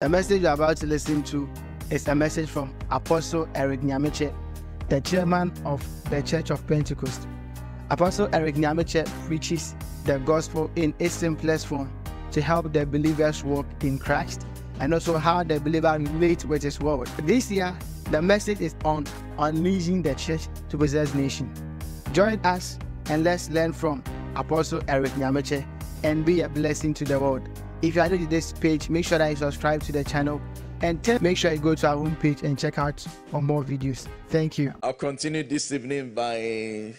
The message you're about to listen to is a message from Apostle Eric Nyamekye, the chairman of the Church of Pentecost. Apostle Eric Nyamekye preaches the gospel in its simplest form to help the believers walk in Christ and also how the believer relates with his word. This year, the message is on unleashing the church to possess nation. Join us and let's learn from Apostle Eric Nyamekye and be a blessing to the world. If you are new to this page, make sure that you subscribe to the channel and tell, make sure you go to our homepage and check out for more videos. Thank you. I'll continue this evening by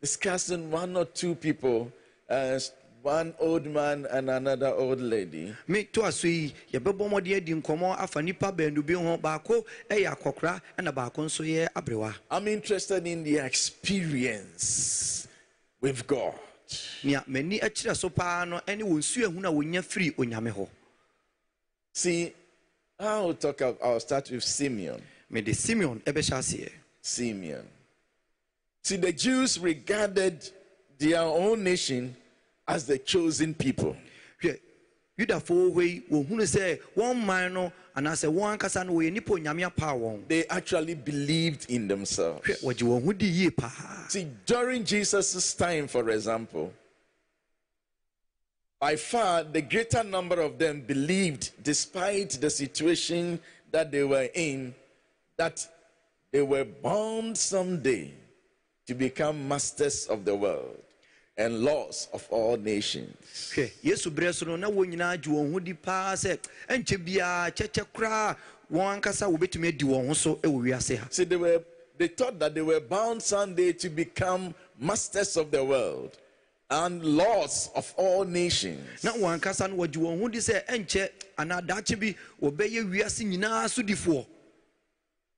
discussing one or two people, uh, one old man and another old lady. me to aso yi yɛbɛbɔ mmɔden adi nkɔmmɔ afa nnipa baanu bi ho baako yɛ akɔkora ɛna baako nso yɛ aberewa I'm interested in the experience with God. Nea m'ani so paa no ne wɔn nsu wɔnya firi onyame hɔ See, I'll talk. Of, I'll start with Simeon. mede simeon ɛbɛhyɛ aseɛ Simeon. See, the Jews regarded their own nation as the chosen people. hwɛ yudafoɔ hɔ yi wɔhunu sɛ wɔn man no anaasɛ wɔn ankasa no wɔyɛ nnipa onyame apaa wɔn. They actually believed in themselves. hwɛ wɔgye wɔn ho di yie paa. See, during Jesus' time, for example, by far the greater number of them believed, despite the situation that they were in, that they were bound someday to become masters of the world and lords of all nations. hwɛ yesu berɛ so no na wɔn nyinaa gye wɔn ho di paa sɛ ɛnkyɛ biara kyɛkyɛ koraa wɔn ankasa wɔbɛtumi adi wɔn ho so wɔ wiase ha See, they were they thought that they were bound someday to become masters of the world and lords of all nations. na wɔn ankasa no wɔgye wɔn ho di sɛ ɛnkyɛ anaa daakye bi wɔbɛyɛ wiase nyinaa so difoɔ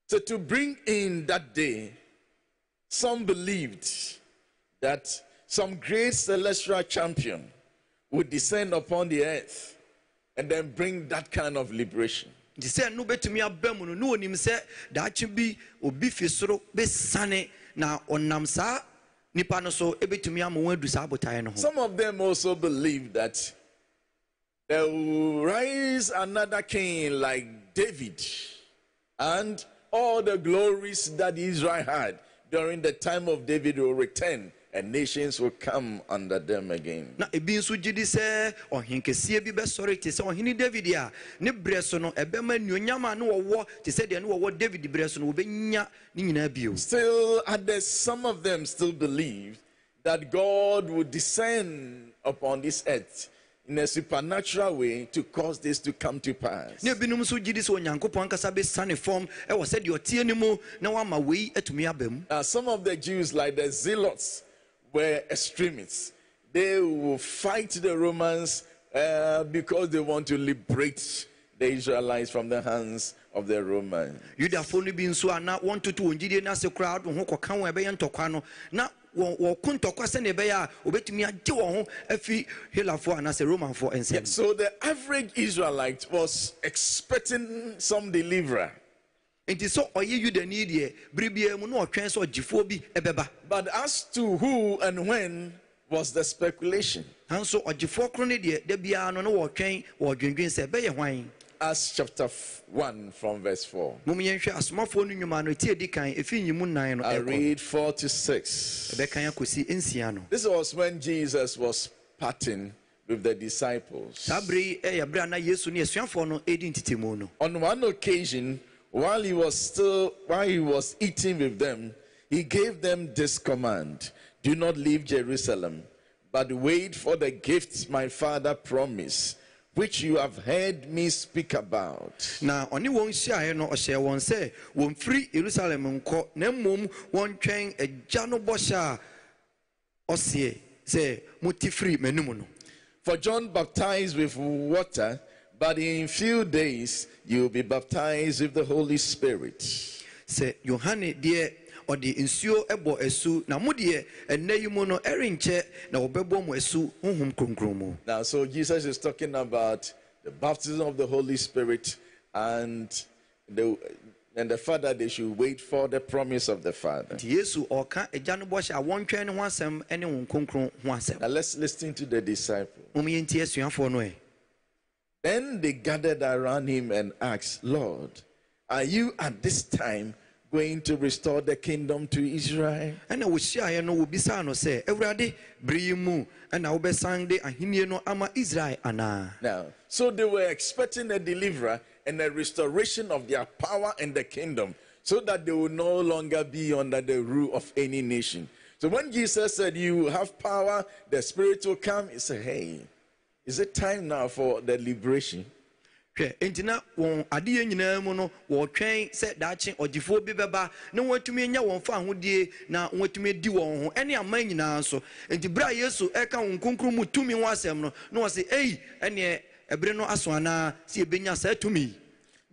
So to bring in that day, some believed that some great celestial champion would descend upon the earth and then bring that kind of liberation. nti sɛ no bɛtumi aba mu no na wɔnim sɛ daakye bi obi fi soro bɛsane na ɔnam saa nipa no so ɛbɛtumi ama wɔn adu saa botaeɛ no ho Some of them also believe that there will rise another king like David and all the glories that Israel had during the time of David will return and nations will come under them again. na ebi nso gye di sɛ ɔhen kɛseɛ bi bɛsɔre te sɛ ɔhene david a ne berɛ so no ɛbɛma nnuonyam a ne wɔwɔ te sɛ deɛ ne wɔwɔ david berɛ so no wɔbɛnya ne nyinaa bio Still, others, some of them still believe that God would descend upon this earth in a supernatural way to cause this to come to pass. ne ebinom nso gye di sɛ onyankopɔn ankasa bɛsane fam ɛwɔ sɛ deɛ ɔteɛ no mu na wama wei atumi aba mu Now, some of the Jews, like the Zealots, were extremists. They will fight the Romans uh, because they want to liberate the Israelites from the hands of the Romans. yudafoɔ no bi nso a na wɔntoto wɔn gyidie no ase koraa ho kɔka wɔn ɛbɛyɛ ntɔkwa no na wɔ- wɔko ntɔkwa sɛnea ɛbɛyɛ a wɔbɛtumi agye wɔn ho afi helafoɔ anaasɛ romanfoɔ nsɛm So the average Israelite was expecting some deliverer. Nti sɛ ɔyɛ yudani deɛ bere biara mu na ɔtwɛn sɛ ɔgyefoɔ bi ɛbɛba But as to who and when was the speculation. nanso ɔgyefoɔ koro no deɛ da biara no na wɔtwɛn wɔdwendwen sɛ ɛbɛyɛ hwan Acts chapter f- 1 from verse 4. mom yɛnhwɛ asomafoɔ no nnwuma no ɛti adi kan ɛfi nyimu nan I read 4 to 6. ɛbɛkan akɔsi nsia This was when Jesus was parting with the disciples. saa bere yi ɛyɛ berɛ a yesu ne asuafoɔ no ɛdi ntetemu no On one occasion, while he was still while he was eating with them, he gave them this command: Do not leave Jerusalem, but wait for the gifts my father promised, which you have heard me speak about. na ɔne wɔn hyiaeɛ no ɔhyɛɛ wɔn sɛ wɔmfiri yerusalem nkɔ na mmom wɔntwɛn agya no bɔhyɛ a ɔseɛ sɛ mote firi m'anim no For John baptized with water, but in few days you will be baptized with the Holy Spirit. sɛ yohane deɛ ɔde nsuo bɔ asu na mo deɛ ɛnnɛ yi mu no ɛrenkyɛ na wɔbɛbɔ mo asu honhom kronkron mu Now, so Jesus is talking about the baptism of the Holy Spirit and the and the Father they should wait for the promise of the Father. yesu ɔka agya no bɔhyɛ a wɔntwɛn ne ho asɛm ne wo kronkron ho asɛm Now let's listen to the disciple. asuafoɔ no ɛ Then they gathered around him and asked, Lord, are you at this time going to restore the kingdom to Israel? ɛna wɔhyiaeɛ no wɔbisaa no sɛ awurade bere yi mu ɛna wobɛsan de ahennie no ama israel anaa Now, so they were expecting a deliverer and a restoration of their power and the kingdom so that they will no longer be under the rule of any nation. So when Jesus said, You have power, the Spirit will come, he said, Hey, is it time now for the liberation? hwɛ na wɔn adeɛ nyinaa mu no wɔretwɛn sɛ daakye ɔgyefoɔ bi bɛba na wɔatumi anya wɔn fa ahodie na wɔatumi di wɔn ho ɛne aman nyinaa nso enti bere a yesu ɛka wɔn kronkron mu tumi ho asɛm no na wɔse ei ɛneɛ ɛbere no aso anaa sɛ yɛbɛnya saa tumi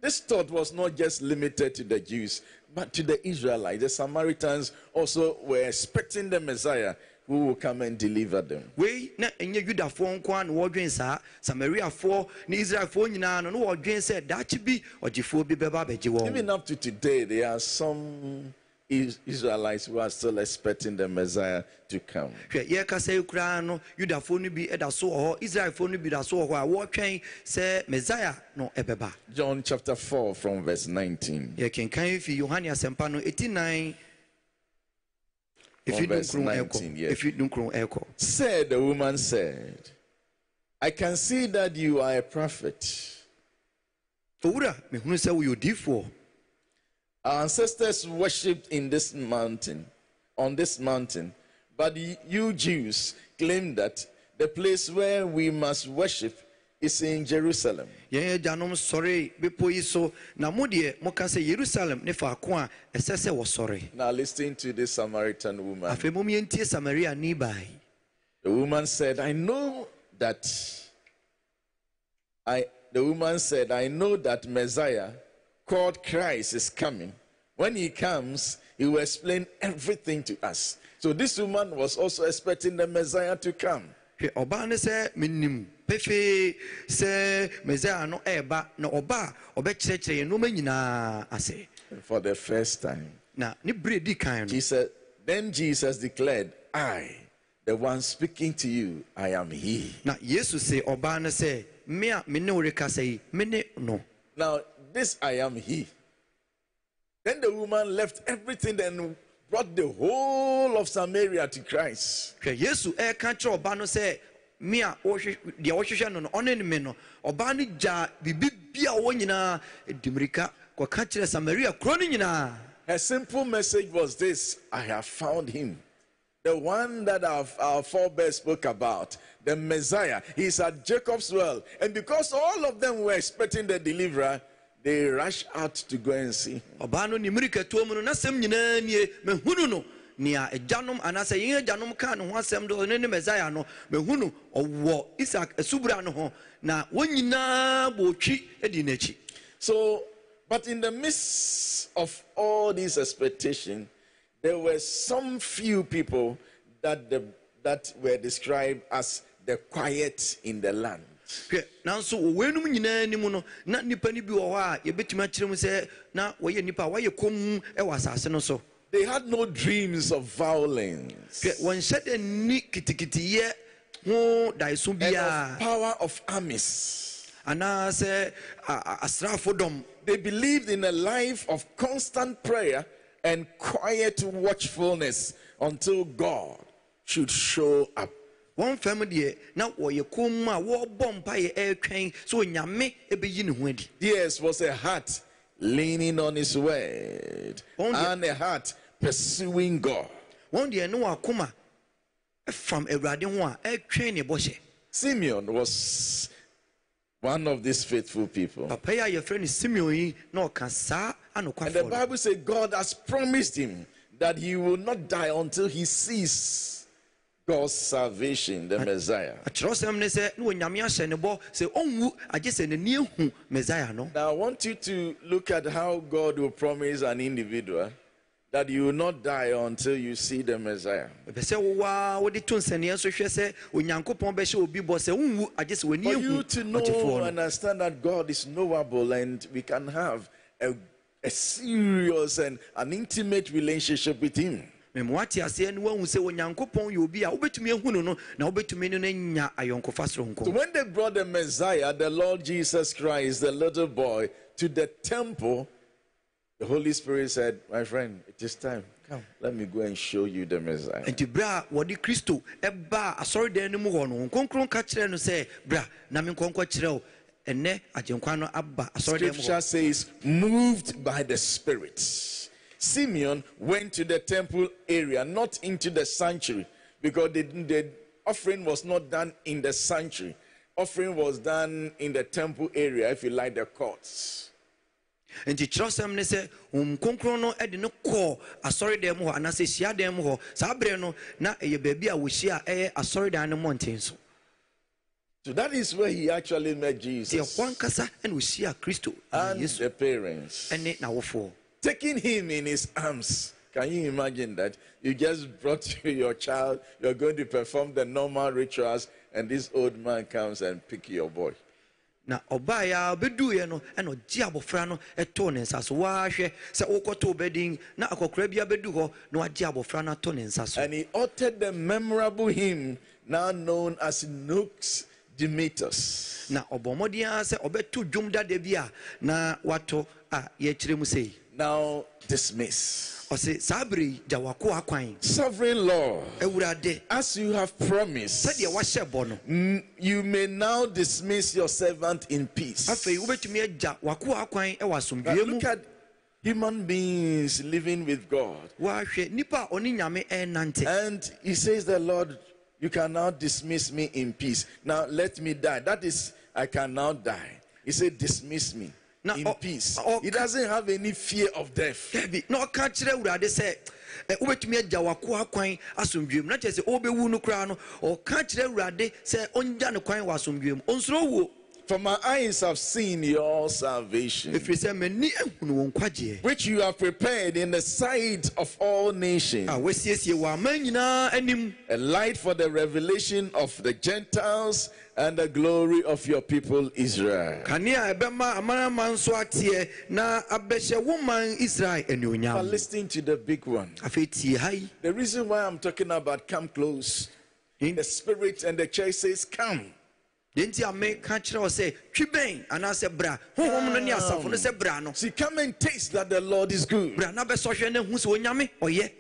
This thought was not just limited to the Jews, but to the Israelites. The Samaritans also were expecting the Messiah who will come and deliver them. wei na ɛnyɛ yudafoɔ nko a na wɔdwen saa samariafoɔ Israel israelfoɔ nyinaa no na wɔdwen sɛ daakye bi ɔgyefoɔ bi bɛba abɛgye wɔn Even up to today, there are some Israelites who are still expecting the Messiah to come. hwɛ yɛkasa yi koraa no yudafoɔ no bi ɛda so wɔ Israel israelfoɔ no bi da so wɔ hɔ a wɔtwɛn sɛ mesaia no ebeba." John chapter 4, from verse 19. yɛkenkan fi yohane asɛmpa no 89 if you don't yes. If you said the woman said, I can see that you are a prophet. Our ancestors worshipped in this mountain, on this mountain, but you Jews claim that the place where we must worship is in Jerusalem. yɛn agyanom sɔre bepɔ yi so na mo deɛ moka sɛ yerusalem ne faako a ɛsɛ sɛ wɔsɔre Now listen to this Samaritan woman. afei mom yɛntie samaria ni bae The woman said, I know that I the woman said, I know that Messiah called Christ is coming. When he comes, he will explain everything to us. So this woman was also expecting the Messiah to come. hwɛ ɔbaa ne sɛ menim pefee sɛ mesaia no ɛɛba na ɔba a ɔbɛkyerɛkyerɛ yɛn nyinaa ase For the first time. na ne bere di kan no Jesus then Jesus declared, I, the one speaking to you, I am he. na yesu se ɔbaa no sɛ me a me ne wo rekasa yi me ne no Now, this I am he. Then the woman left everything and brought the whole of Samaria to Christ. hwɛ yesu ɛreka kyerɛ ɔbaa no sɛ me a deɛ wɔhwehwɛ no no ɔne ne me no ɔbaa no gyaa biribi bia wɔ nyinaa ɛdi mmirika kɔka kyerɛ samaria kuro no nyinaa Her simple message was this I have found him. The one that our, our forebears spoke about, the Messiah. He's at Jacob's well. And because all of them were expecting the deliverer, they rushed out to go and see him. ɔbaa no ne mmirikatuo mu no n'asɛm nyinaa nie mehunu nea agyanom anaasɛ yɛn agyanom kaa ne ho asɛm do ɔno ne no mehu no ɔwɔ isak asubura no ho na wɔn nyinaa bɔ otwi n'akyi So, but in the midst of all these expectations, there were some few people that the, that were described as the quiet in the land. hwɛ nanso wɔ wɔnum nyinaa anim no na nnipa no bi wɔ hɔ a yɛbɛtumi akyerɛ mu sɛ na wɔyɛ nnipa a wɔayɛ komm wɔ asase no so They had no dreams of violence hwɛ wɔnhyɛ da nni kitikitiyɛ ho daeso and of power of armies. They believed in a life of constant prayer and quiet watchfulness until God should show up. wɔn fam deɛ na wɔyɛ komm a wɔrebɔ mpaeɛ ɛretwɛn sɛ onyame bɛyi ne ho adi Theirs was a heart leaning on his word and a heart pursuing God. wɔn deɛ ne wɔn akoma fam awurade ho a ɛretwɛn ne Simeon was one of these faithful people. papa yi a yɛfrɛ simeon yi na And the Bible says God has promised him that he will not die until he sees God's salvation, the Messiah. akyerɛwsɛm ne sɛ ne onyame ahyɛ ne bɔ sɛ ɔnwu agye sɛ n'ani ahu mesaia no Now, I want you to look at how God will promise an individual that you will not die until you see the Messiah. ɛpɛ sɛ wowaa wode to nsɛneɛ so hwɛ sɛ onyankopɔn bɛhyɛ obi bɔ sɛ wonwu agye sɛ w'ani For you to know and understand that God is knowable and we can have a, a serious and an intimate relationship with Him. Mema wate aseɛ no woahu sɛ onyankopɔn yɛ obi a wobɛtumi ahu no no na wobɛtumi ne no anya ayɔnkofa So soronko when they brought the Messiah, the Lord Jesus Christ, the little boy, to the temple, the Holy Spirit said, My friend, it is time. Come, let me go and show you the Messiah. nti berɛ a wɔde kristo ɛbaa asɔredan no mu hɔ no Honhom kronkron ka kyerɛ no sɛ bra na menkɔnkɔ kyerɛ wo ɛnɛ agyenkwa no aba asɔredan mu hɔ Scripture says, moved by the Spirit. Simeon went to the temple area, not into the sanctuary, because the, the offering was not done in the sanctuary. Offering was done in the temple area, if you like, the courts. nti kyerɛsɛm ne sɛ Honhom kronkron no de no kɔɔ asɔredan mu hɔ anaasɛ hyiadan mu hɔ saa berɛ no na ɛyɛ baabi a wɔhyia a ɛyɛ asɔredan no mmɔnten so So that is where he actually met Jesus ankasa ɛna ɔhyia kristo ɛne and the parents. Taking him in his arms. Can you imagine that? You just brought your child, you're going to perform the normal rituals, and this old man comes and pick your boy. na ɔbaeɛ a ɔbɛduuɛ no ɛna ɔgye abɔfra no ɛtoo ne nsa so waahwɛ sɛ wokɔtoo bɛdin na akɔkora bi abɛdu hɔ na wagye abɔfra no ato ne nsa so And he uttered the memorable hymn now known as Nunc Dimittis. na ɔbɔ mmɔden ara sɛ ɔbɛto dwom dada bi a na wato a yɛkyerɛ mu sei Now dismiss. ɔse saa bere yi gya wako akwan Sovereign Lord, awurade as you have promised, sɛdeɛ wahyɛ bɔ no you may now dismiss your servant in peace. afei wobɛtumi agya wako akwan ɛwɔ Now mu look at human beings living with God. wahwɛ nnipa a nyame ɛnante And he says, The Lord, you can now dismiss me in peace. Now let me die. That is, I can now die. He said, Dismiss me Now, in peace. oh, He doesn't have any fear of death. na ɔka kyerɛ awurade sɛ ɛ, wobɛtumi agya wako akwan asomdwoe mu na kyerɛ sɛ ɔbɛwu no koraa no ɔka kyerɛ awurade sɛ ɔngya ne kwan wɔ asomdwoe mu ɔnsoro wuo For my eyes have seen your salvation, ɛfiri sɛ m'ani ahunu wɔn nkwagyeɛ which you have prepared in the sight of all nations, a wasiesie wɔ aman nyinaa anim a light for the revelation of the Gentiles and the glory of your people Israel. kanea a ɛbɛma amanaman nso ateɛ na abɛhyɛ wo man israel But anuonyam listening to the big one. afei tie ha yi The reason why I'm talking about come close, in the spirit and the church says, Come. Deɛ nti a meka kyerɛ wo sɛ twi bɛn anaasɛ bra honhom no ne asafo no sɛ bra no See, come and taste that the Lord is good. bra na bɛsɔhwɛ no hu sɛ onyame ɔyɛ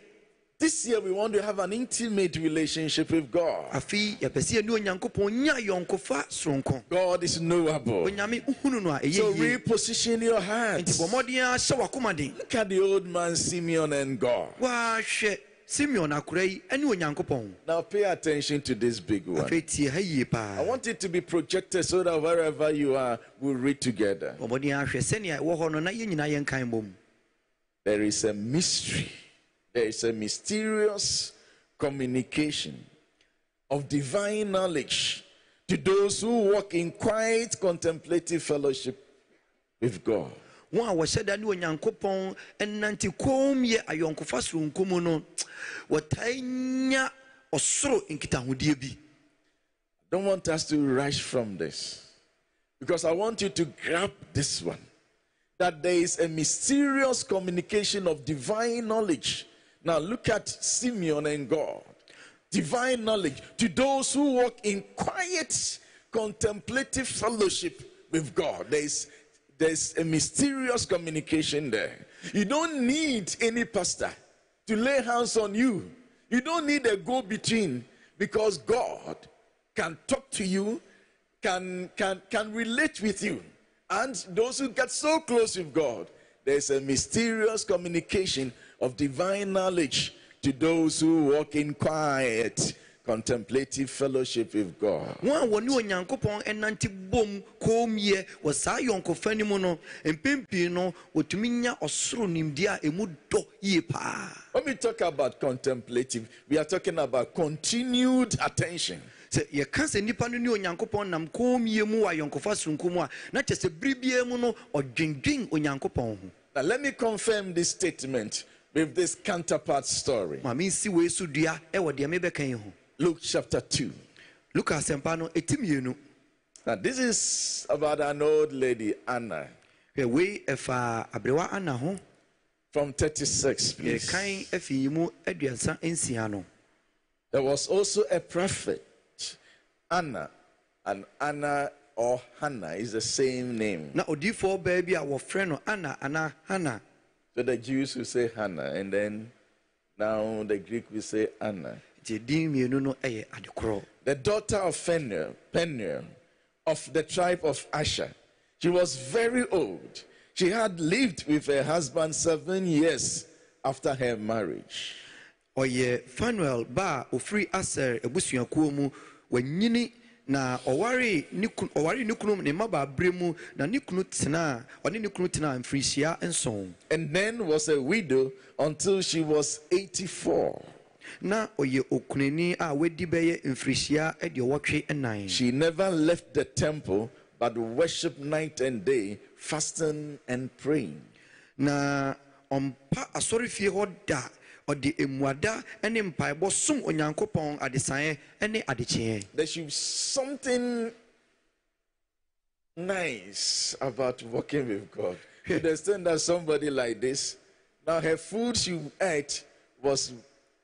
This year, we want to have an intimate relationship with God. afei yɛpɛ sɛ yɛne onyankopɔn nya yɔnkofa soronko God is knowable. onyame wohunu no a So ɛyɛ yie reposition your heart. nti bɔ mmɔden a hyɛ wakoma Look at the old man Simeon and God. Simeon akora yi ne onyankopɔn Now pay attention to this big one. afei tie ha yie I want it to be projected so that wherever you are, we'll read together. bɔ mmɔden ahwɛ sɛnea ɛwɔ hɔ no na yɛn nyinaa yɛnkan bom There is a mystery, there is a mysterious communication of divine knowledge to those who walk in quiet contemplative fellowship with God. Wɔn a wɔhyɛ da ne onyankopɔn nante kom yɛ ayɔnkofa soronko mu no wɔtae nya ɔsoro nkitahodie bi don't want us to rush from this because I want you to grab this one that there is a mysterious communication of divine knowledge. Now, look at Simeon and God. Divine knowledge to those who walk in quiet contemplative fellowship with God. There's there's a mysterious communication there. You don't need any pastor to lay hands on you. You don't need a go between because God can talk to you, can, can, can relate with you. And those who get so close with God, there's a mysterious communication of divine knowledge to those who walk in quiet, contemplative fellowship with God. wɔn a wɔne onyankopɔn nante bom koomyɛ wɔ saa yɔnkofa no mu no mpɛn no wɔtumi nya ɔsoro nimdeɛ a ɛmu dɔ yie paa When we talk about contemplative, we are talking about continued attention. sɛ yɛka sɛ nnipa no ne onyankopɔn nam koomyɛ mu wɔ ayɔnkofa soronko mu a na kyɛ sɛ bere biara mu no ɔdwendwen onyankopɔn ho Now, let me confirm this statement with this counterpart story. ma mensi wei so dua ɛwɔ deɛ mebɛka yi ho Luke chapter 2. luka asɛmpa no ɛti mmienu Now, this is about an old lady, Anna. hwɛ wei ɛfa aberewa ana ho from 36, please. yɛkan afi mu aduasa nsia no There was also a prophet, Anna, and Anna or Hannah is the same name. na odiyifoɔ baa bi a wɔfrɛ no ana anaa hana So the Jews will say Hannah, and then now the Greek will say Anna. Nti din mmienu no yɛ adekorɔ The daughter of Phanuel, Peniel of the tribe of Asher. She was very old. She had lived with her husband seven years after her marriage. ɔyɛ fanuel ba a ofiri aser abusuakuo mu wanyini na ɔware ne kunu ne ne mu na ne kunu tena ɔne ne kunu tena mfirinhyia nson And then was a widow until she was 84. Na ɔyɛ okunani a wadi bɛyɛ mfirinhyia aduɔwɔtwe nnan She never left the temple but worshiped night and day, fasting and praying. na ɔmpa asɔrefie hɔ da ɔde mmuada ne mpaebɔ som onyankopɔn adesaeɛ ne adekyeɛ There should be something nice about working with God. You understand that somebody like this, now her food she ate was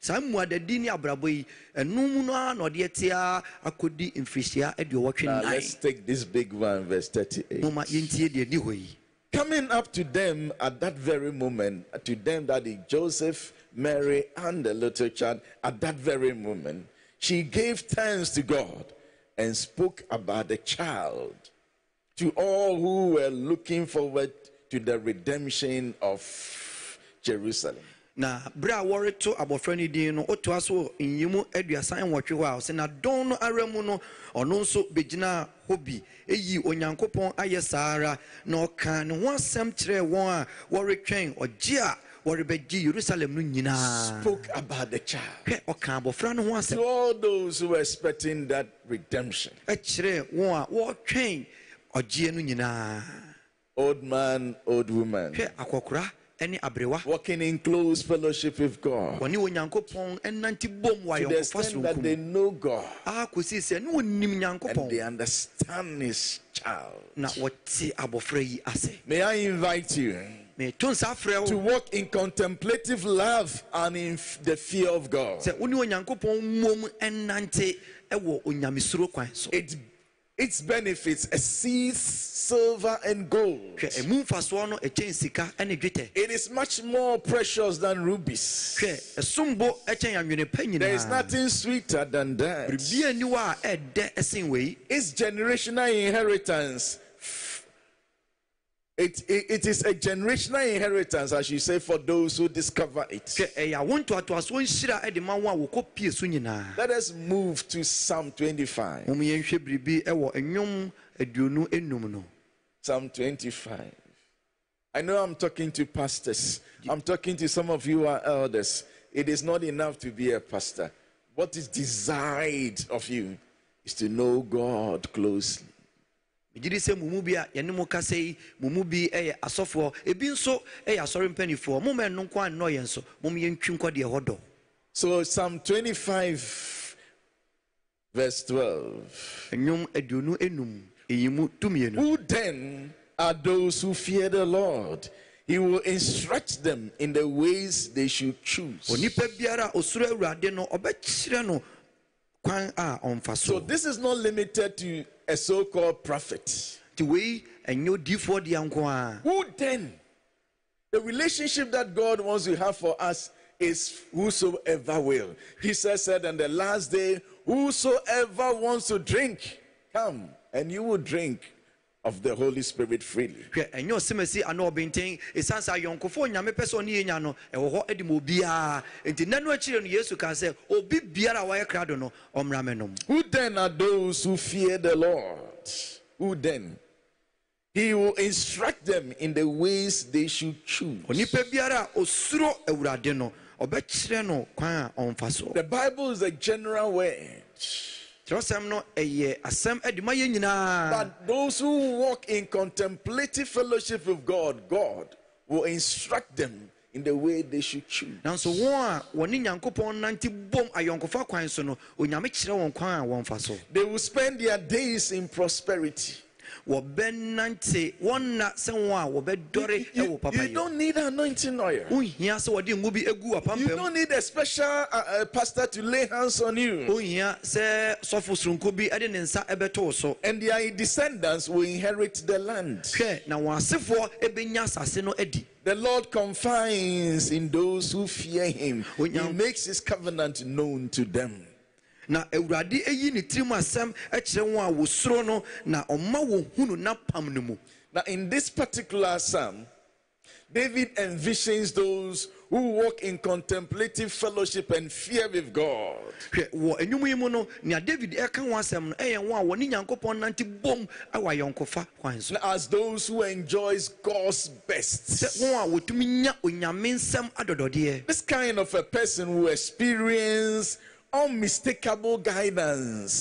saa mmuadadi ne abrabɔ yi ɛnum no a na ɔde ɛtea akɔdi mfirihyia aduɔwɔtwe Now nnan let's take this big one, verse 38. moma yɛntie deɛ di hɔ yi Coming up to them at that very moment, to them that is Joseph, Mary, and the little child, at that very moment, she gave thanks to God and spoke about the child to all who were looking forward to the redemption of Jerusalem. Na bere a wɔreto abɔfra no din no wotoa so nyimu aduasa nwɔtwe hɔ a ɔsɛ na dɔn no ara mu no ɔno nso bɛgyinaa hɔ bi. Ɛyi onyankopɔn ayɛ saa ara na ɔkaa ne ho asɛm kyerɛɛ wɔn a wɔretwɛn ɔgye a wɔrebɛgye yerusalem no nyinaa. Spoke about the child. Hwɛ ɔkaa abɔfra no ho asɛm. To all those who were expecting that redemption. ɛkyerɛɛ wɔn a wɔretwɛn ɔgyeɛ no nyinaa. Old man, old woman, hwɛ akɔkora ne aberewa walking in close fellowship with God. wɔne onyankopɔn ɛnante bom wɔ to the extent that they know God. Akɔsii sɛ ne wɔnim and they understand His child. na wɔte abɔfra yi ase. May I invite you nsa frɛ to wo walk in contemplative love and in the fear of God. sɛ wo ne onyankopɔn mmom ɛnante ɛwɔ onyamesuro kwan so. It, its benefits exceed silver and gold. hwɛ ɛmu mfasoɔ no ɛkyɛn sika ne dwetɛ It is much more precious than rubies. hwɛ ɛsombo ɛkyɛn anwene pa There is nothing sweeter than that. biribia ni hɔ a ɛdɛ ɛsen wei It's generational inheritance. It, it, it is a generational inheritance, as you say, for those who discover it. hwɛ ɛyɛ awo ntoatoasoɔ nhyira ɛde ma wɔn a wɔkɔ pie so nyinaa Let us move to Psalm 25. mom yɛnhwɛ biribi ɛwɔ nnwom aduonu enum no Psalm 25. I know I'm talking to pastors. I'm talking to some of you who are elders. It is not enough to be a pastor. What is desired of you is to know God closely. Sɛ mo mu bi a yɛne mo kasa yi mo mu bi yɛ asɔfoɔ ebi nso yɛ asɔre mpanimfoɔ mo ma ɛno nko annɔ yɛn so mom yɛntwi nkɔ deɛ ɛhɔ dɔ So, Psalm 25, verse 12. nnwom aduonu enum eyi mu dumienu Who then are those who fear the Lord? He will instruct them in the ways they should choose. onipa biara a awurade no ɔbɛkyerɛ no kwan a ɔmfa So, so this is not limited to a so called prophet. nti wei ɛnyɛ odiifoɔ deɛ nko a Who then? The relationship that God wants to have for us is whosoever will. He says, said on the last day, whosoever wants to drink, come and you will drink of the Holy Spirit freely. hwɛ ɛnyɛ ɔsɛmasi ana ɔbɛnten ɛsiane sɛ ayɔnkofoɔ onyame pɛ sɛ ɔne yɛnya no ɛwɔ hɔ de ma obiara enti nna no akyire no yesu kaa sɛ obi biara a wɔyɛ krado no ɔmmra me nom Who then are those who fear the Lord? Who then? He will instruct them in the ways they should choose. onipa biara a osuro awurade no ɔbɛkyerɛ no kwan a ɔmfa so The Bible is a general word. Kyerɛsɛm no ɛyɛ asɛm ade ma yɛn nyinaa But those who walk in contemplative fellowship with God, God will instruct them in the way they should choose. nanso wɔn a wɔne nyankopɔn nante bom ayɔnkofa kwan so no onyame kyerɛ wɔn kwan a wɔmfa so They will spend their days in prosperity. Wɔbɛnante wɔnna sɛ wɔn a wɔbɛdɔre You, don't need anointing oil. wohia sɛ wɔde ngo bi egu You don't need a special uh, uh, pastor to lay hands on you. wohia sɛ sɔfo soronko bi de ne nsa bɛto so And their descendants will inherit the land. hwɛ na wɔn asefoɔ bɛnya asase no adi The Lord confides in those who fear Him. He makes His covenant known to them. Na awurade ayi ne tirim asɛm kyerɛ wɔn a wɔsuro no na ɔma wɔn hunu n'apam no mu Now, in this particular psalm, David envisions those who walk in contemplative fellowship and fear with God. wɔ enwum yi mu no nea david ɛka wɔn asɛm no ɛyɛ wɔn a wɔne nyankopɔn nante bom ɛwɔ ayɔnkofa kwan so As those who enjoys God's sɛ best. wɔn a wɔtumi nya onyame nsɛm adɔdɔdeɛ This kind of a person will experience unmistakable guidance.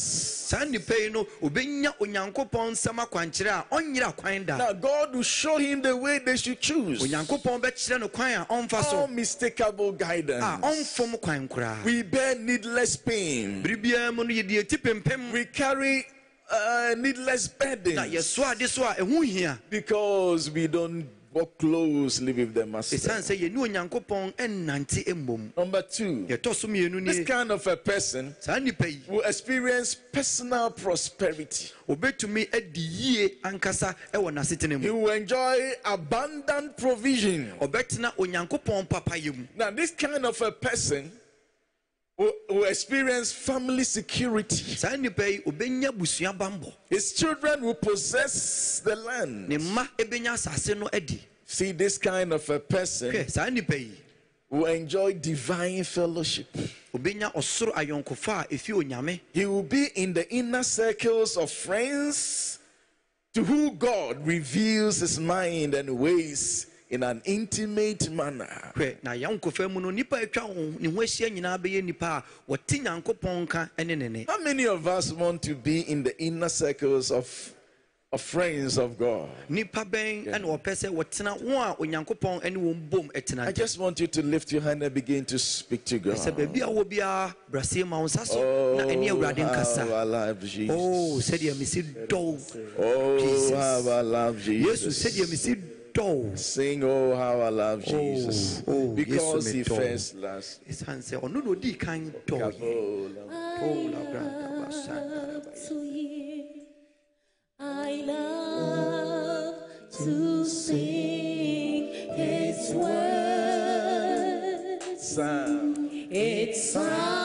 saa nnipa yi no obɛnya onyankopɔn nsɛm akwankyerɛ a ɔnyera kwan da Now, God will show him the way they should choose. onyankopɔn bɛkyerɛ no kwan a ɔmfa so Unmistakable a guidance. ɔmfom kwan koraa We bear needless pain. bere biara mu no yɛde ati pempem We carry uh, needless na burdens yɛso ade so a ɛho hia because we don't walk closely with the Master. ɛsiane sɛ yɛne onyankopɔn ɛnnante mmom Number two, yɛtɔ so mmienu this kind of a person saa nnipa yi will experience personal prosperity. obɛtumi adi yie ankasa ɛwɔ n'asetena He will enjoy abundant provision. ɔbɛtena onyankopɔn papayɛ mu Now, this kind of a person will, will experience family security. saa nnipa yi obɛnya busua bambɔ His children will possess the ne land. mma ɛbɛnya asase no adi See, this kind of a person hwɛ saa nnipa yi will enjoy divine fellowship. obɛnya ɔsoro ayɔnkofa a ɛfi onyame He will be in the inner circles of friends to who God reveals his mind and ways in an intimate manner. hwɛ na ayɔnkofa mu no nnipa atwa ne ho ahyia nyinaa bɛyɛ nnipa a wɔte nyankopɔn nka ne ne ne How many of us want to be in the inner circles of, of friends of God? nnipa bɛn ɛna wɔpɛ sɛ wɔtena a onyankopɔn ne wɔn bom ɛtena I just want you to lift your hand and begin to speak to God. sɛ baabi a wɔ biara braseɛ ma wo nsa na oh, ɛne awurade how nkasa I love Jesus. o sɛdeɛ mesi dɔw Oh, I love yesu Jesus. dɔw Sing, oh, how I love Jesus. oh, because Yesu he me dɔ. first loves. ɛsiane sɛ ɔno na ɔdii kan dɔɔ yɛ Oh, to hear. I love to sing His words. sound. It sounds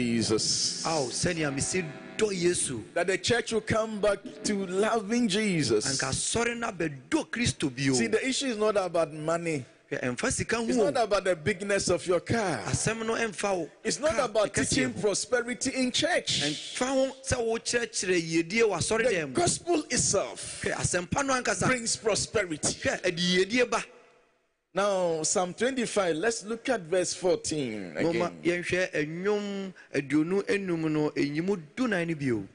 Jesus. ao sɛnea mesi dɔ yesu That the church will come back to loving Jesus. anka sɔre no abɛdɔ kristo bio See, the issue is not about money. Hwɛ, ɛmfa sika It's not about the bigness of your car. asɛm no ɛmfa wo It's not about teaching prosperity in church. ɛmfa ho sɛ wokyerɛkyerɛ yiedie wɔ asɔre The gospel itself hwɛ asɛmpa no ankasa brings prosperity. hwɛ ɛde yiedie ba Now, Psalm 25, let's look at verse 14 again. yɛnhwɛ ɛnwom aduonu enum no ɛnyimu dunan no bio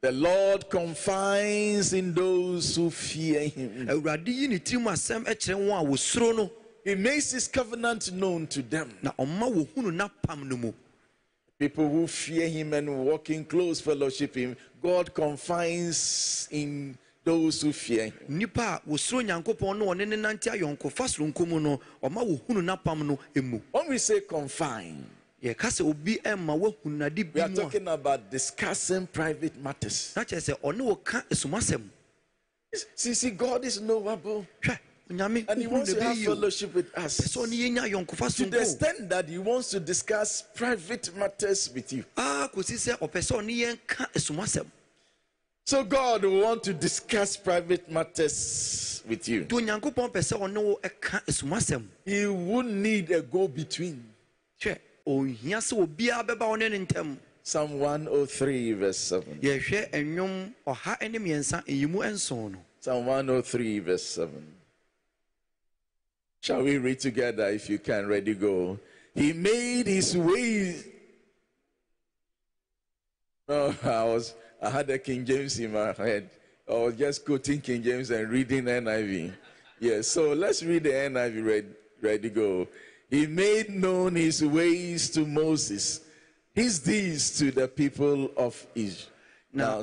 The Lord confides in those who fear him. awurade yi ne tirim asɛm kyerɛ wɔn a wɔsuro no He makes his covenant known to them. na ɔma wɔhunu n'apam no mu People who fear him and walk in close fellowship him, God confides in those who fear him. nnipa a wɔsuro nyankopɔn no ɔne ne nante ayɔnkofa soronko mu no ɔma wɔhunu n'apam no mu When we say confine, yɛka sɛ obi ɛma woahunu nade we bi are mu a talking about discussing private matters. na kyerɛ sɛ ɔne wo ka asumasɛm See, see, God is knowable hwɛ and he wohunu wants ne to have o fellowship with sɛ us. ɔne yɛnya ayɔnkofa To the soronko extent that he wants to discuss private matters with you. Ah, a kɔsi sɛ ɔpɛ sɛ ɔne yɛn ka asumasɛm So God will want to discuss private matters with you. nti onyankopɔn pɛ sɛ ɔne wo ɛka He wouldn't need a go between. hwɛ ɔnhia sɛ obiara bɛba wo ne ne Psalm 103, verse 7. yɛhwɛ ɛnwom ɔha ne mmiɛnsa ɛyimu nson no Psalm 103, verse 7. Shall we read together if you can? Ready, go. He made his ways. No, I was I had a King James in my head. I was just quoting King James and reading NIV. Yes, so let's read the NIV. Ready, ready, go. He made known his ways to Moses, his deeds to the people of Israel. Now-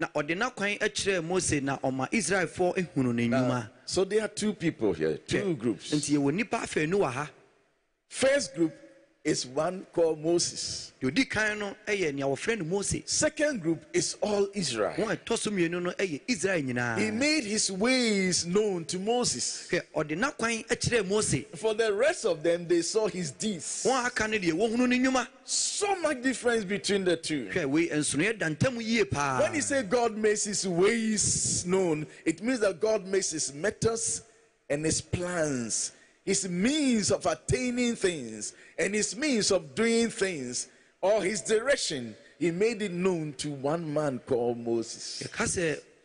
Now, na ɔde n'akwan kyerɛɛ mose na ɔma israelfoɔ ehunu ne Now, so there are two people here, two groups. nti yɛwɔ nnipa afɛnu wɔ ha First group is one called Moses. deɛ odi kan no yɛ nea wɔfrɛ no mose Second group is all Israel. wɔn a ɛtɔ so mmienu no yɛ israel He made his ways known to Moses. hwɛ ɔde n'akwan kyerɛɛ mose For the rest of them, they saw his deeds. wɔn a aka no deɛ wɔhunu ne nnwuma So much difference between the two. hwɛ wei nsonoeɛ da ntam yie paa When he said God makes his ways known, it means that God makes his methods and his plans, his means of attaining things, and his means of doing things, or his direction. He made it known to one man called Moses.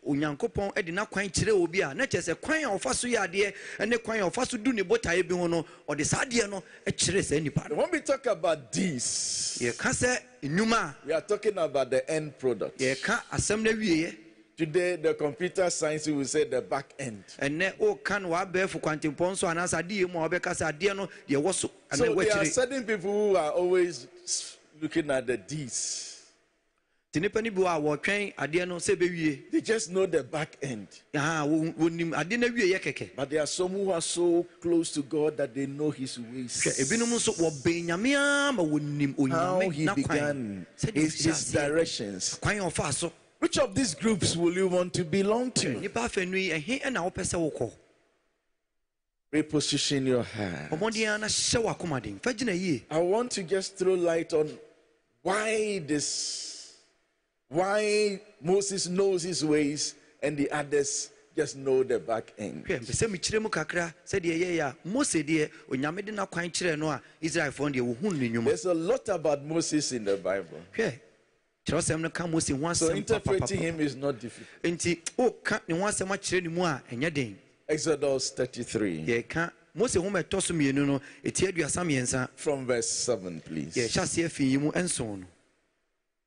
onyankopɔn de n'akwan kyerɛ obi a na kyerɛ sɛ kwan a ɔfa so yɛ adeɛ ne kwan a ɔfa so du ne botaeɛ bi ho no ɔde saa adeɛ no kyerɛ saa no When we talk about these, yɛka sɛ nnwuma we are talking about the end product. yɛka asɛm awieɛ Today, the computer science will say the back end. ɛnɛ woka no waabɛɛfo kwantempɔn nso anaasɛ adeɛ mu a wobɛka sɛ adeɛ no deɛ wɔ so there are certain people who are always looking at the deeds. nti nnipa no bi wɔ a wɔtwɛn adeɛ no sɛ bɛwie They just know the back end. Aha, wo- wɔnim adeɛ no awieɛ kɛkɛ But there are some who are so close to God that they know His ways. hwɛ ebinom nso wɔbɛn nyame a ma wɔnim How He began, his, his directions. Kwan a ɔfaa so Which of these groups will you want to belong to? Eh, nnipa afanu yi eh, ɛhe ɛna eh, wopɛ sɛ wokɔ Reposition your heart. ɔmmɔden a na hyɛ w'akomaden fa gyina yie I want to just throw light on why this, why Moses knows his ways and the others just know the back end. hwɛ mpɛ mekyerɛ mu kakra sɛdeɛ ɛyɛyɛ a mose deɛ onyame de n'akwan kyerɛɛ no a israelfoɔ deɛ nnwuma There's a lot about Moses in the Bible. hwɛ kyerɛwsɛm no ka mose ho So asɛm interpreting him is not difficult. woka ne ho asɛm akyerɛ ne mu a ɛnyɛ den Exodus 33 yɛka mose ho ɛtɔ so mmienu no ɛti aduasa mmiɛnsa from verse 7, please. yɛhyɛ aseɛ fi yi mu nson no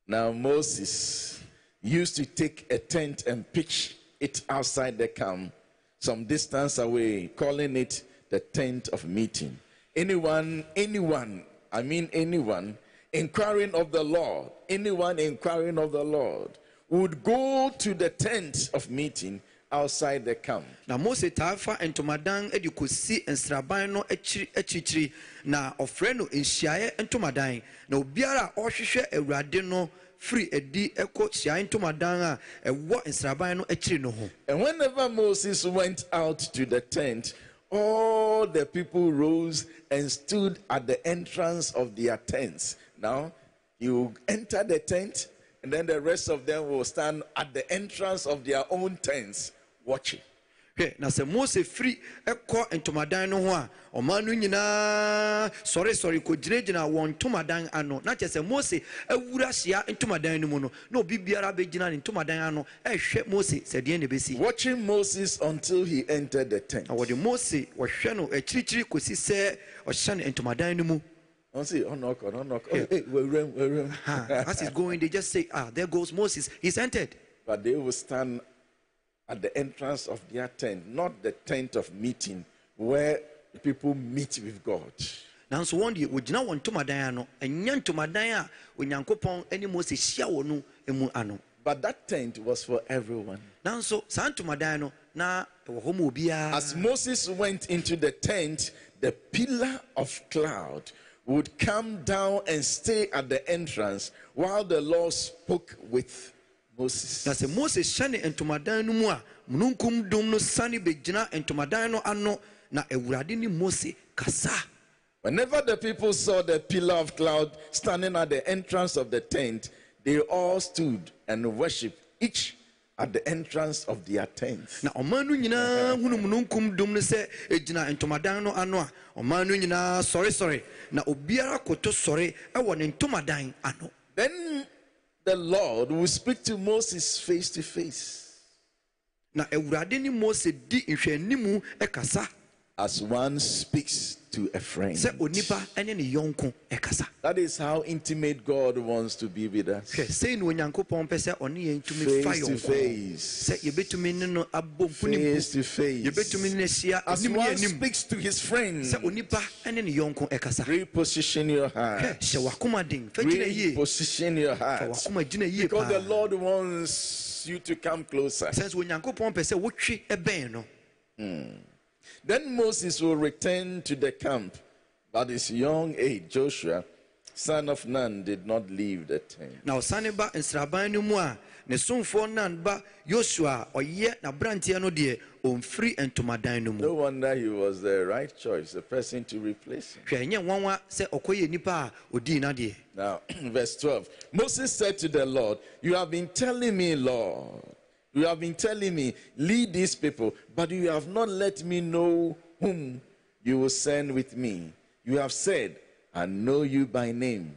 Now Moses used to take a tent and pitch it outside the camp, some distance away, calling it the tent of meeting. Anyone, anyone, I mean anyone, inquiring of the Lord, anyone inquiring of the Lord would go to the tent of meeting outside the camp. na mose taa fa ntomadan de kɔsi nsraban no akyiri akyirikyiri na ɔfrɛ no nhyiaeɛ ntomadan na obiara a ɔrehwehwɛ awurade no firi adi kɔ hyiaeɛ ntomadan a ɛwɔ nsraban no akyiri no ho And whenever Moses went out to the tent, all the people rose and stood at the entrance of their tents. Now, you enter the tent, and then the rest of them will stand at the entrance of their own tents watching. na sɛ mose firi ɛkɔ ntomadan no ho a ɔman no nyinaa sɔresɔre kɔgyinagyina wɔn ntomadan ano na kyerɛ sɛ mose awura hyia ntomadan no mu no na obi biara bɛgyina ne ntomadan ano ɛhwɛ mose sɛ deɛ na ɛbɛsi Watching Moses until he entered the tent. na wɔde mose wɔhwɛ no akyirikyiri kɔsi sɛ ɔhyɛ no ntomadan no mu Don't say, oh, knock, oh, knock. Oh, hey, we're in, we're in. Ha, as he's going they just say ah there goes moses he's entered But they will stand at the entrance of their tent, not the tent of meeting where people meet with God. nanso wɔn deɛ wɔgyina wɔn ntomadan ano ɛnyɛ ntomadan a onyankopɔn ne mose hyia wɔ no mu ano But that tent was for everyone. nanso saa ntomadan no na ɛwɔ hɔ ma obiara As Moses went into the tent, the pillar of cloud would come down and stay at the entrance while the Lord spoke with Moses. na sɛ mose hyɛne ntomadan no mu a mununkum dum no sane bɛgyina ntomadan no ano na awurade ne mose kasa Whenever the people saw the pillar of cloud standing at the entrance of the tent, they all stood and worshipped, each at the entrance of their tents. na ɔman no nyinaa hunu dum no sɛ ɛgyina ntomadan no ano a ɔman no nyinaa sɔresɔre na obiara koto sɔre ɛwɔ ne ntomadan ano. Then the Lord will speak to Moses face to face, na awurade ne mose di nhwɛanimu ɛkasa as one speaks to a friend. sɛ onipa ne ne yɔnko ɛkasa That is how intimate God wants to be with us. hwɛ sei na onyankopɔn pɛ sɛ ɔne yɛn tumi fa Face to face. sɛ yɛbɛtumi ne no abɔ nkonimpo Face to face. yɛbɛtumi ne no ahyia As one speaks to his friend, sɛ onipa ne ne yɔnko ɛkasa reposition your heart. hyɛ wakoma den fa gyina yie Reposition your heart. wakoma gyina yie Because the Lord wants you to come closer. sɛ sɛ onyankopɔn pɛ sɛ wotwe ɛbɛn no Then Moses will return to the camp, but his young age, Joshua, son of Nun, did not leave the tent. Now, ɔsane ba nsraban no mu a ne somfoɔ nan ba yosua a ɔyɛ n'aberanteɛ no deɛ ɔmfiri ntomadan no mu No wonder he was the right choice, the person to replace him. hwɛ ɛnyɛ nwanwa sɛ ɔkɔyɛ nipa a ɔdii nadeɛ Now, verse 12 Moses said to the Lord, You have been telling me, Lord, you have been telling me, lead these people, but you have not let me know whom you will send with me. You have said, I know you by name,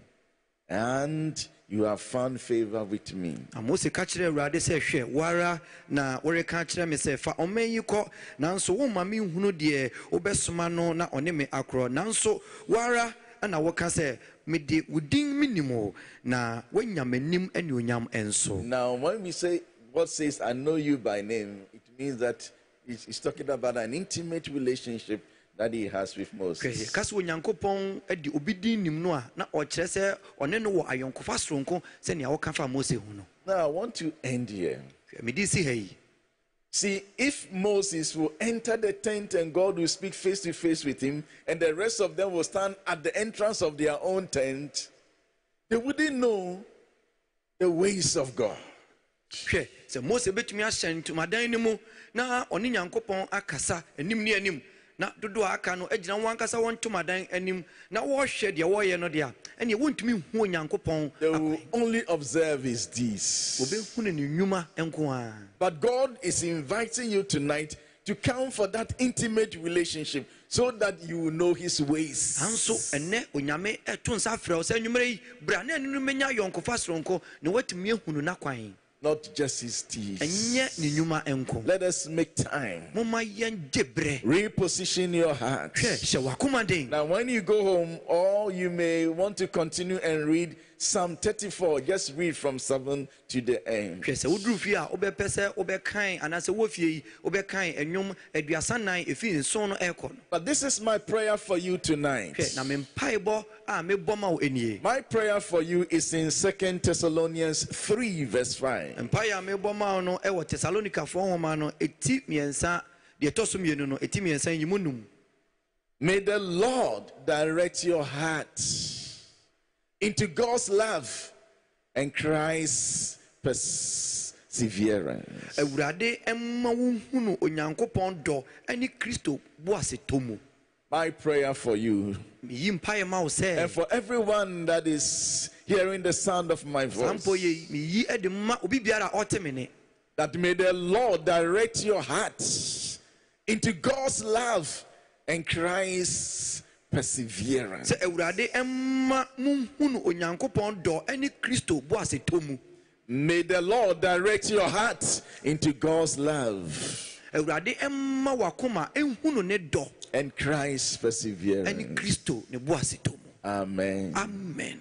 and you have found favor with me. mose ka kyerɛ awurade sɛ hwɛ woara na woreka kyerɛ me sɛ fa ɔma yi kɔ nanso womma me nhunu deɛ wobɛsoma no na ɔne me akorɔ nanso woara ana woka sɛ mede wo din menim o na woanya m'anim anuonyam ɛnso Now, when we say God says, I know you by name, it means that he's he's talking about an intimate relationship that he has with Moses. sɛ onyankopɔn adi obi din nim no a na ɔkyerɛ sɛ ɔne no wɔ ayɔnkofa soronko sɛnea woka fa mose ho no Now, I want to end here. mede si ha yi See, if Moses will enter the tent and God will speak face to face with him, and the rest of them will stand at the entrance of their own tent, they wouldn't know the ways of God. Hwɛ sɛ mose bɛtumi ahyɛ ntomadan no mu na ɔne nyankopɔn akasa anim ne anim. Na dodoɔ a aka no agyina wɔn ankasa wɔn ntomadan anim. Na wɔrehwɛ deɛ wɔreyɛ no deɛ a ɛneɛ wɔntumi onyankopɔn They will only observe his deeds. ne nnwuma nko a But God is inviting you tonight to come for that intimate relationship so that you will know his ways. nanso ɛnɛ onyame ɛto nsa frɛ wo. Sɛ nnwumere yi bra ne ɛne no mɛnya ayɔnkofa soronko na woatumi ahunu n'akwan Not just his deeds. ɛnyɛ ne nnwuma nko Let us make time. momma yɛn gye berɛ Reposition your heart. hwɛ hyɛ wakoma den Now, when you go home, or you may want to continue and read Psalm 34, just read from 7 to the end. hwɛ sɛ woduru fie a wobɛpɛ sɛ wobɛkan anaasɛ wɔ fie yi wobɛkan ɛnwom aduasa nan ɛfiri nson no ɛrekɔ no But this is my prayer for you tonight. hwɛ na me mpaebɔ a mebɔ ma wo nie My prayer for you is in 2 Thessalonians 3, verse 5. mpaeɛ a mebɔ ma wo no ɛwɔ tesalonikafoɔ nhoma no ɛti mmiɛnsa deɛ ɛtɔ so mmienu no ɛti mmiɛnsa yi mu num May the Lord direct your heart into God's love and Christ's pers- perseverance. awurade ɛma wohunu onyankopɔn dɔ ne kristo boasetɔ mu My prayer for you meyi mpaeɛ ma wo sɛ and for everyone that is hearing the sound of my saa mpo voice yei meyi ma obi biara ɔte me ne that may the Lord direct your heart into God's love and Christ's perseverance. sɛ awurade ɛma monhunu onyankopɔn dɔ ne kristo boasetɔ mu May the Lord direct your heart into God's love awurade ɛma wakoma ɛhunu ne dɔ and Christ's ne perseverance. kristo ne mu Amen. amen